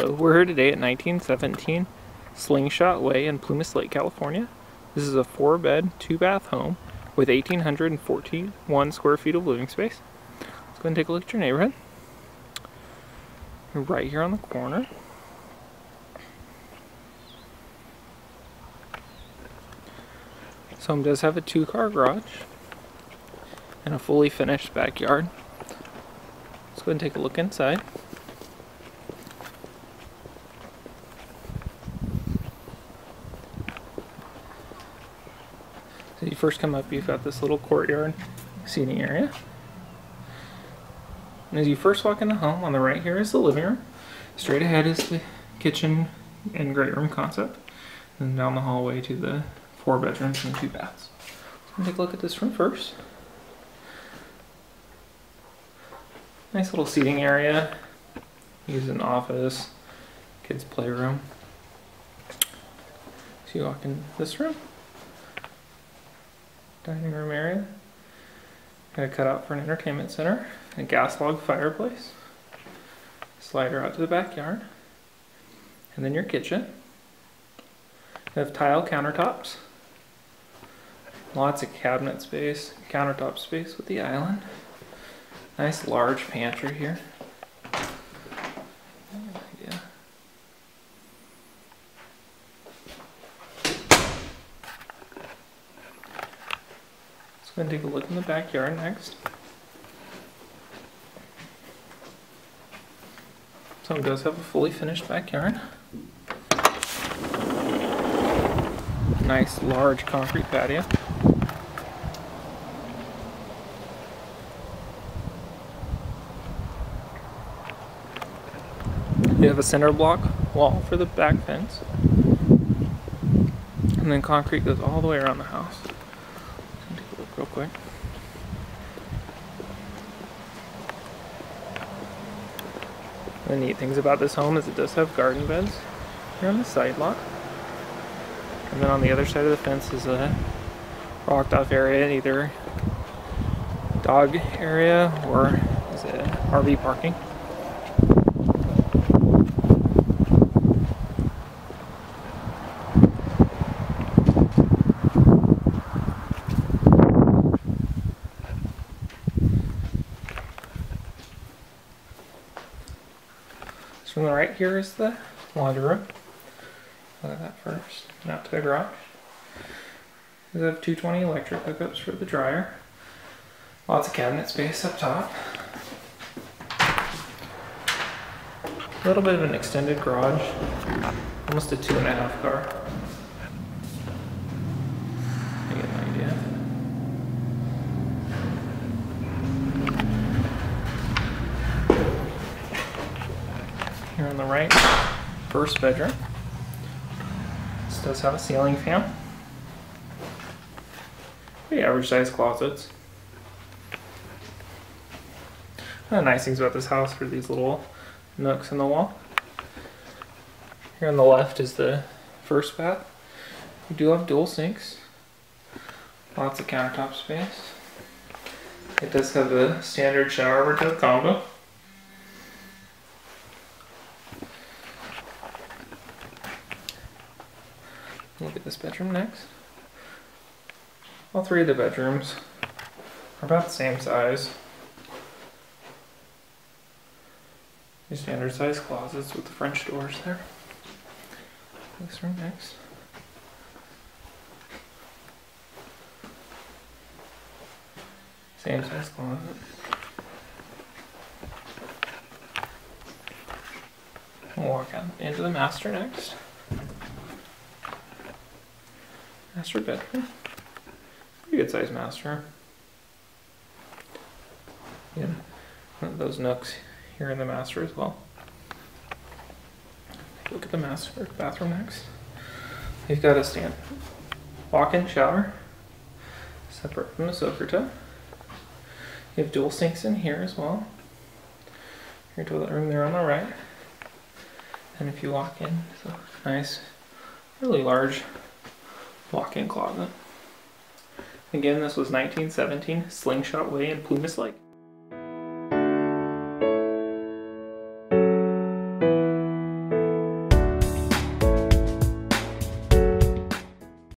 Hello, we're here today at 1917 Slingshot Way in Plumas Lake, California. This is a four bed, two bath home with 1,841 square feet of living space. Let's go ahead and take a look at your neighborhood. You're right here on the corner. This home does have a two car garage and a fully finished backyard. Let's go ahead and take a look inside. So you first come up, you've got this little courtyard seating area. And as you first walk in the home, on the right here is the living room. Straight ahead is the kitchen and great room concept. And down the hallway to the four bedrooms and two baths. So take a look at this room first. Nice little seating area. Use an office, kids playroom. So you walk in this room dining room area. Got a cutout for an entertainment center, a gas log fireplace, slider out to the backyard, and then your kitchen. You have tile countertops, lots of cabinet space, countertop space with the island. Nice large pantry here. And take a look in the backyard next. So it does have a fully finished backyard. Nice large concrete patio. You have a center block wall for the back fence. And then concrete goes all the way around the house real quick. The neat things about this home is it does have garden beds here on the side lot. And then on the other side of the fence is a rocked off area, either dog area or is it RV parking. Right here is the laundry room. Look at that first. Out to the garage. We have 220 electric hookups for the dryer. Lots of cabinet space up top. A little bit of an extended garage. Almost a two and a half car. here on the right, first bedroom. This does have a ceiling fan. Pretty average size closets. One of the nice things about this house are these little nooks in the wall. Here on the left is the first bath. We do have dual sinks. Lots of countertop space. It does have a standard shower over tub combo. Look at this bedroom next. All three of the bedrooms are about the same size. These standard size closets with the French doors there. This room next. Same size closet. We'll walk out into the master next. Master bedroom. Pretty good size master. Yeah, one of those nooks here in the master as well. Look at the master bathroom next. You've got a stand walk-in shower, separate from the soaker tub. You have dual sinks in here as well. Your toilet room there on the right. And if you walk in, it's a nice, really large walk-in closet. Again, this was 1917 Slingshot Way in Plumas Lake.